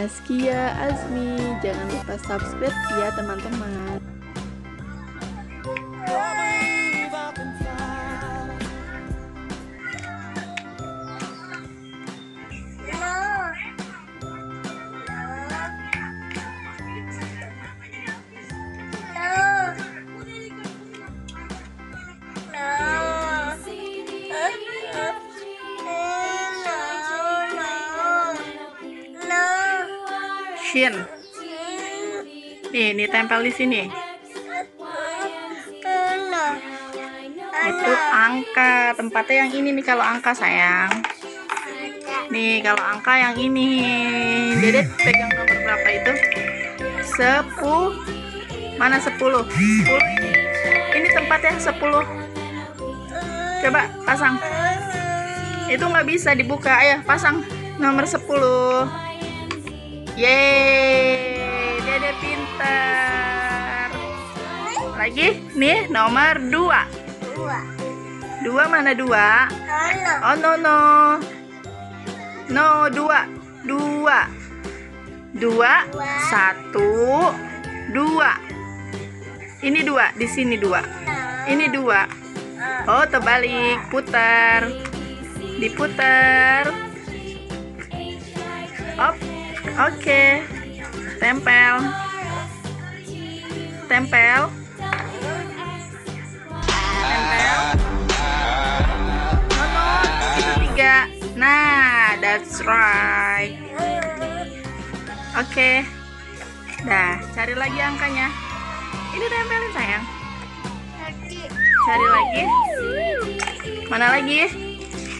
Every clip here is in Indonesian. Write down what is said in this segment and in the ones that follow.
Askia Azmi. Jangan lupa subscribe ya teman-teman. Shin. Nih, nih tempel di sini. Itu angka. Tempatnya yang ini nih kalau angka sayang. Nih, kalau angka yang ini. Dede pegang nomor berapa itu? Sepuluh. Mana sepuluh? Sepuluh ini. Ini tempatnya sepuluh. Coba pasang. Itu nggak bisa dibuka. Ayo pasang nomor sepuluh. Yeay, dede pintar. Lagi, nih nomor dua. Dua mana dua? Oh no no. No dua, dua, dua, satu, dua. Ini dua, di sini dua. Ini dua. Oh terbalik, putar, diputar. Op. Oke. Tempel. Tempel. Tempel. Tiga. Nah, that's right. Oke. Dah, cari lagi angkanya. Ini tempelin sayang. Cari lagi. Mana lagi?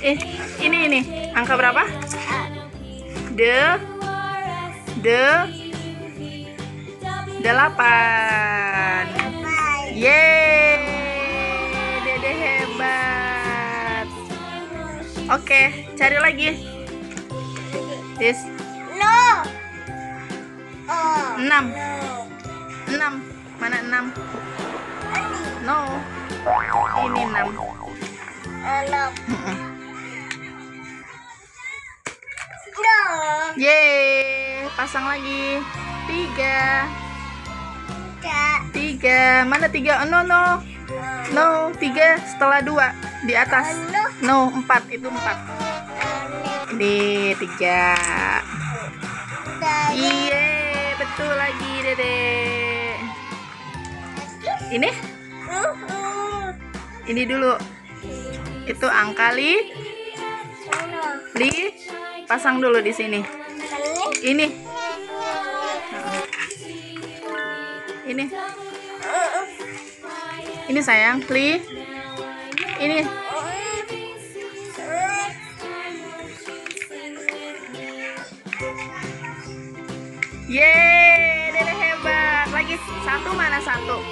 Eh, ini ini. Angka berapa? De de delapan. Yeay. Dede hebat. Oke cari lagi. This No. enam. Enam. Mana enam? No. Ini enam. Enam. No. yeay pasang lagi. Tiga. Tidak. tiga. Mana tiga? Oh, no no. No tiga. Setelah dua. Di atas. No. Empat. Itu empat. Ini tiga. Iya, betul lagi, Dede. Ini, ini dulu. Itu angka li, li, pasang dulu di sini. Ini, ini, ini sayang, li. Ini, yeay, Dede hebat. Lagi satu mana satu?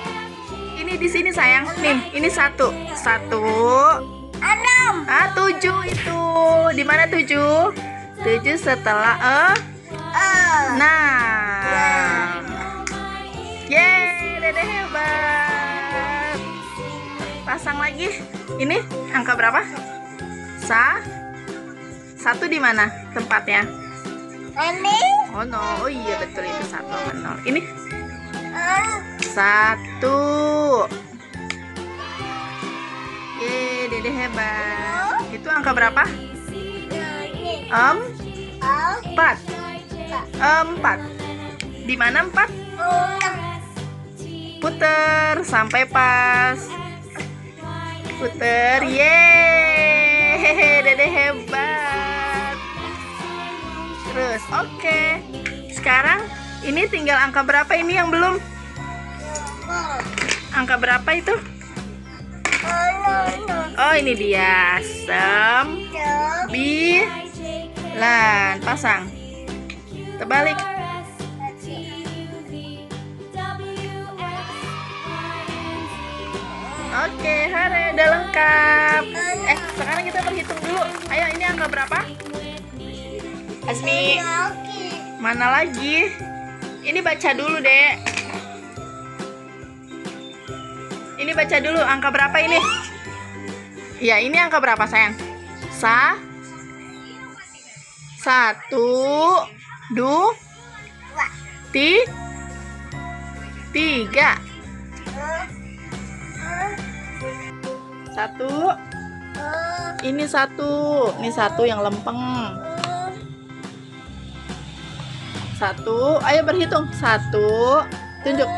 Ini di sini sayang. Nih, ini satu, satu. Enam. Ah, tujuh itu. Di mana tujuh? Tujuh setelah eh. Lagi. Ini angka berapa? Sa. Satu di mana tempatnya? Ini. Oh no, oh iya betul itu satu nol. Ini Oh. satu. Yeay, Dede hebat. Itu angka berapa? Empat. Empat. Di mana empat? Puter sampai pas. Puter, yeay, Dede hebat. Terus, oke. Sekarang ini tinggal angka berapa ini yang belum? Angka berapa itu? Oh, ini dia. Sem, No. bi, lan, pasang. Terbalik. Oke, hare, udah lengkap. Eh, sekarang kita berhitung dulu. Ayo, ini angka berapa? Asmi, mana lagi? Ini baca dulu, Dek. Ini baca dulu angka berapa ini? Ya, ini angka berapa, sayang? Sa Satu Du Ti tiga satu. Ini satu. Ini satu yang lempeng. Satu. Ayo berhitung. Satu. Tunjuk